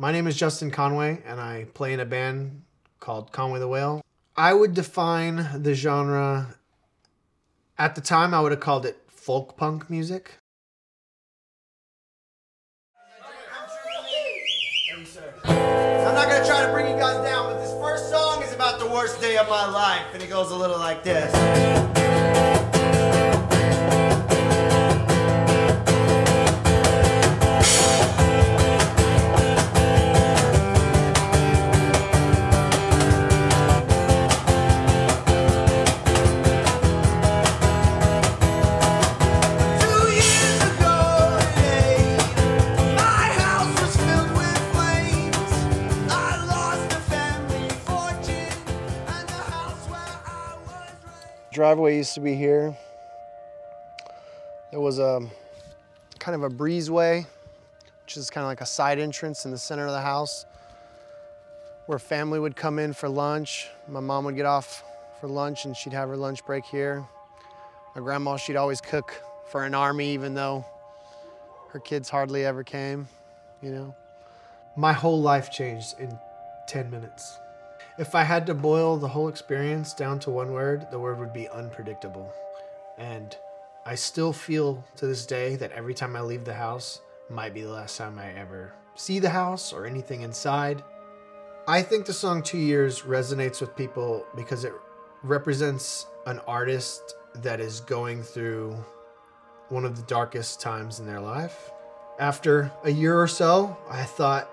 My name is Justin Conway, and I play in a band called Conway the Whale. I would define the genre, at the time, I would have called it folk punk music. I'm not gonna try to bring you guys down, but this first song is about the worst day of my life, and it goes a little like this. Driveway used to be here. There was a kind of a breezeway, which is kind of like a side entrance in the center of the house where family would come in for lunch. My mom would get off for lunch and she'd have her lunch break here. My grandma, she'd always cook for an army, even though her kids hardly ever came, you know. My whole life changed in 10 minutes. If I had to boil the whole experience down to one word, the word would be unpredictable. And I still feel to this day that every time I leave the house might be the last time I ever see the house or anything inside. I think the song Two Years resonates with people because it represents an artist that is going through one of the darkest times in their life. After a year or so, I thought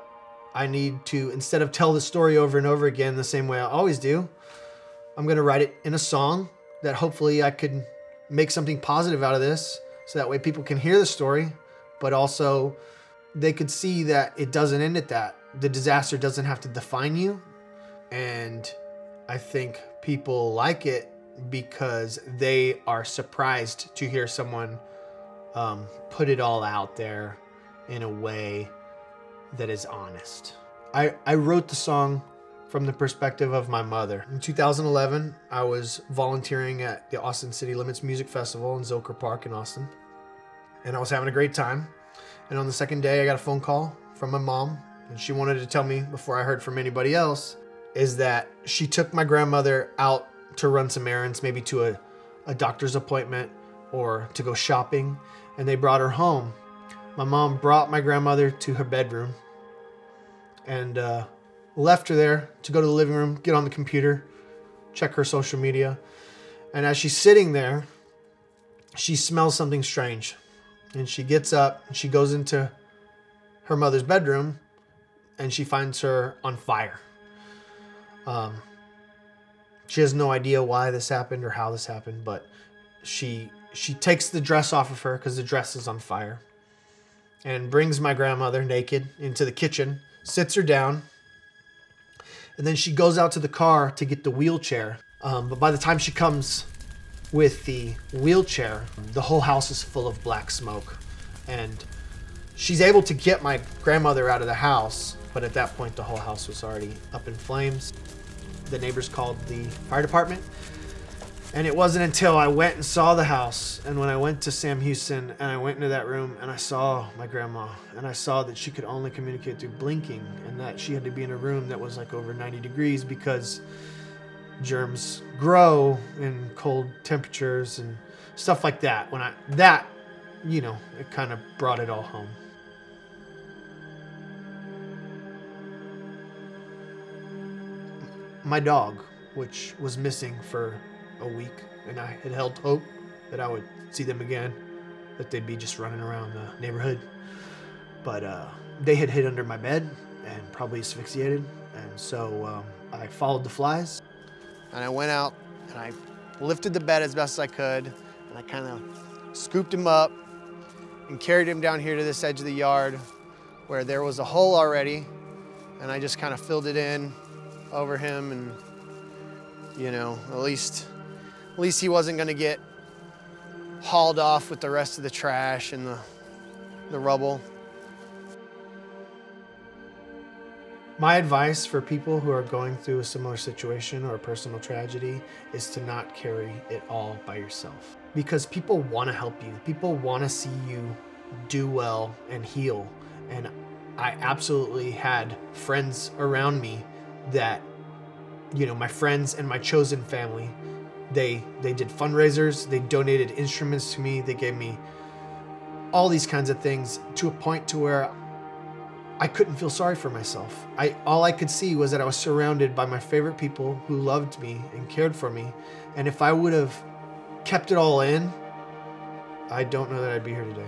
I need to, instead of tell the story over and over again the same way I always do, I'm going to write it in a song that hopefully I could make something positive out of this so that way people can hear the story, but also they could see that it doesn't end at that. The disaster doesn't have to define you. And I think people like it because they are surprised to hear someone um, put it all out there in a way that is honest. I, I wrote the song from the perspective of my mother. In 2011, I was volunteering at the Austin City Limits Music Festival in Zilker Park in Austin, and I was having a great time. And on the second day, I got a phone call from my mom, and she wanted to tell me before I heard from anybody else is that she took my grandmother out to run some errands, maybe to a, a doctor's appointment or to go shopping, and they brought her home. My mom brought my grandmother to her bedroom and uh, left her there to go to the living room, get on the computer, check her social media. And as she's sitting there, she smells something strange. And she gets up and she goes into her mother's bedroom and she finds her on fire. Um, she has no idea why this happened or how this happened, but she she takes the dress off of her because the dress is on fire, and brings my grandmother naked into the kitchen, sits her down, and then she goes out to the car to get the wheelchair. Um, but by the time she comes with the wheelchair, the whole house is full of black smoke, and she's able to get my grandmother out of the house. But at that point, the whole house was already up in flames. The neighbors called the fire department. And it wasn't until I went and saw the house, and when I went to Sam Houston and I went into that room and I saw my grandma, and I saw that she could only communicate through blinking, and that she had to be in a room that was like over 90 degrees because germs grow in cold temperatures and stuff like that. When I, that, you know, it kind of brought it all home. my dog, which was missing for a week, and I had held hope that I would see them again, that they'd be just running around the neighborhood. But uh, they had hid under my bed and probably asphyxiated, and so um, I followed the flies. And I went out and I lifted the bed as best as I could, and I kind of scooped him up and carried him down here to this edge of the yard where there was a hole already, and I just kind of filled it in over him and you know at least at least he wasn't gonna get hauled off with the rest of the trash and the, the rubble. My advice for people who are going through a similar situation or a personal tragedy is to not carry it all by yourself. Because people want to help you, people want to see you do well and heal. And I absolutely had friends around me that, you know, my friends and my chosen family they they did fundraisers, they donated instruments to me, they gave me all these kinds of things to a point to where I couldn't feel sorry for myself. I all I could see was that I was surrounded by my favorite people who loved me and cared for me. And if I would have kept it all in, I don't know that I'd be here today.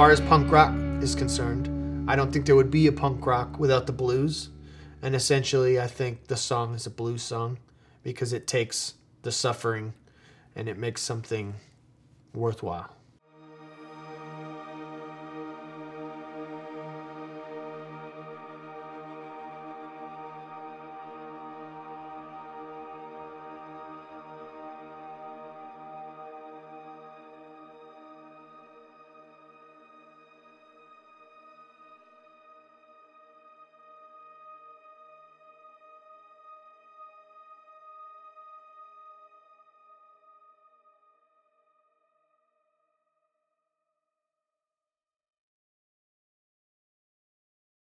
Far as punk rock is concerned, I don't think there would be a punk rock without the blues. And essentially, I think the song is a blues song because it takes the suffering and it makes something worthwhile.